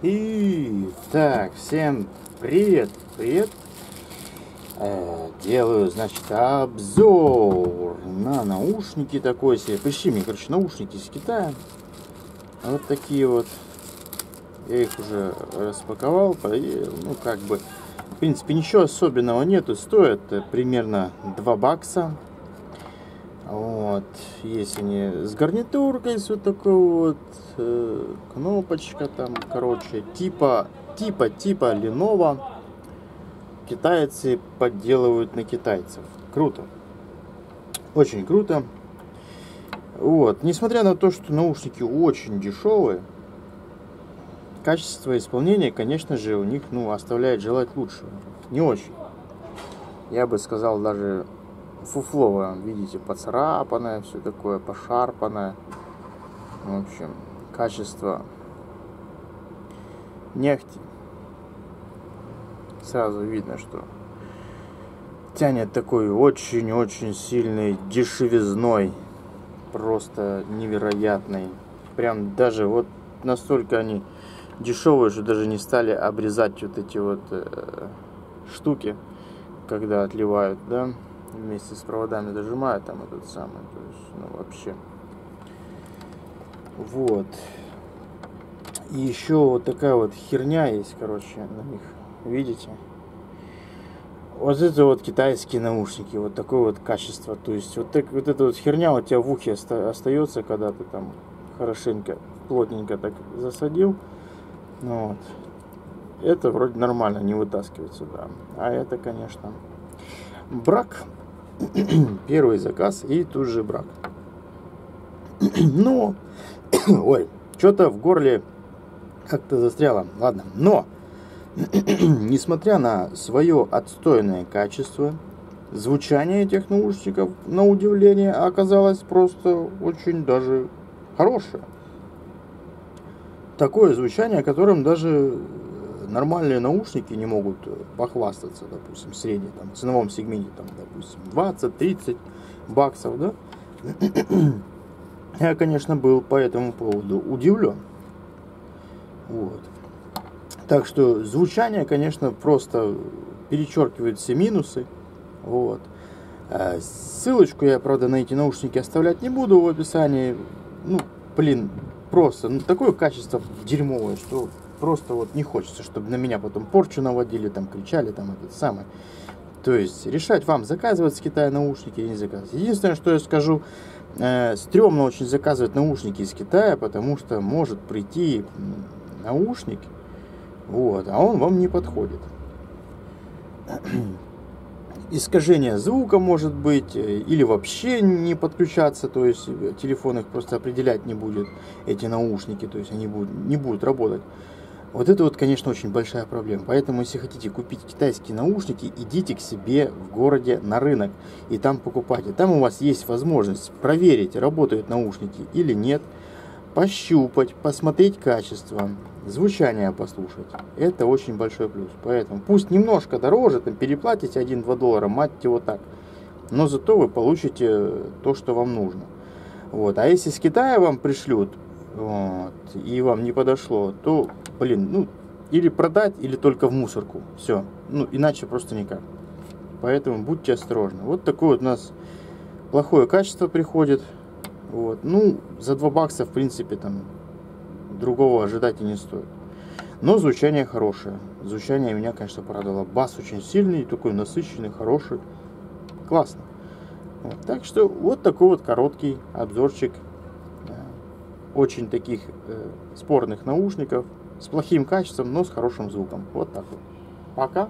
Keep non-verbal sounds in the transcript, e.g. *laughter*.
И так, всем привет, привет. Э, делаю, значит, обзор на наушники такой себе. Пришли мне, короче, наушники из Китая. Вот такие вот. Я их уже распаковал, проверил. Ну, как бы, в принципе, ничего особенного нету. Стоят примерно 2 бакса. Вот, есть они с гарнитуркой, с вот такой вот э, кнопочка там, короче, типа, типа, типа Lenovo. Китайцы подделывают на китайцев. Круто. Очень круто. Вот, несмотря на то, что наушники очень дешевые, качество исполнения, конечно же, у них, ну, оставляет желать лучшего. Не очень. Я бы сказал, даже фуфловое, видите, поцарапанное, все такое, пошарпанное. В общем, качество нефти. Сразу видно, что тянет такой очень-очень сильной дешевизной. Просто невероятной. Прям даже вот настолько они дешевые, что даже не стали обрезать вот эти вот э, штуки, когда отливают, да вместе с проводами дожимают там этот самый, то есть, ну вообще. Вот. И еще вот такая вот херня есть, короче, на них. Видите? Вот это вот китайские наушники, вот такое вот качество. То есть вот, так, вот эта вот херня у тебя в ухе остается, когда ты там хорошенько, плотненько так засадил. Ну, вот. Это вроде нормально, не вытаскивается, да. А это, конечно, брак *clears throat* первый заказ и тут же брак. *clears throat* Но, *clears throat* ой, что-то в горле как-то застряло. Ладно, но, несмотря на свое отстойное качество, звучание этих наушников, на удивление, оказалось просто очень даже хорошее. Такое звучание, которым даже нормальные наушники не могут э, похвастаться, допустим, в среднем, там, ценовом сегменте, там, допустим, 20-30 баксов, да? *clears throat* Я, конечно, был по этому поводу удивлен. Вот. Так что звучание, конечно, просто перечеркивает все минусы. Вот. Э, ссылочку я, правда, на эти наушники оставлять не буду в описании. Ну, блин, просто ну, такое качество дерьмовое, что просто вот не хочется, чтобы на меня потом порчу наводили, там кричали, там этот самый. То есть решать вам, заказывать с Китая наушники или не заказывать. Единственное, что я скажу, э, стрёмно очень заказывать наушники из Китая, потому что может прийти наушник, вот, а он вам не подходит. *clears throat* Искажение звука может быть, э, или вообще не подключаться, то есть э, телефон их просто определять не будет, эти наушники, то есть они будут, не будут работать. Вот это вот, конечно, очень большая проблема. Поэтому, если хотите купить китайские наушники, идите к себе в городе на рынок и там покупайте. Там у вас есть возможность проверить, работают наушники или нет, пощупать, посмотреть качество, звучание послушать. Это очень большой плюс. Поэтому пусть немножко дороже, там переплатите 1-2 доллара, мать его так. Но зато вы получите то, что вам нужно. Вот. А если с Китая вам пришлют, вот, и вам не подошло, то блин, ну, или продать, или только в мусорку. Все. Ну, иначе просто никак. Поэтому будьте осторожны. Вот такое вот у нас плохое качество приходит. Вот. Ну, за 2 бакса, в принципе, там другого ожидать и не стоит. Но звучание хорошее. Звучание меня, конечно, порадовало. Бас очень сильный, такой насыщенный, хороший. Классно. Вот. Так что вот такой вот короткий обзорчик очень таких э, спорных наушников с плохим качеством, но с хорошим звуком. Вот так вот. Пока.